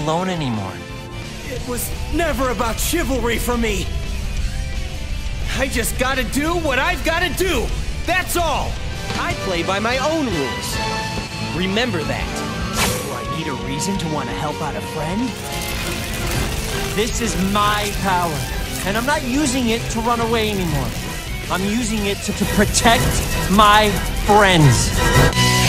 Alone anymore. It was never about chivalry for me. I just gotta do what I've gotta do. That's all. I play by my own rules. Remember that. Do I need a reason to want to help out a friend? This is my power, and I'm not using it to run away anymore. I'm using it to, to protect my friends.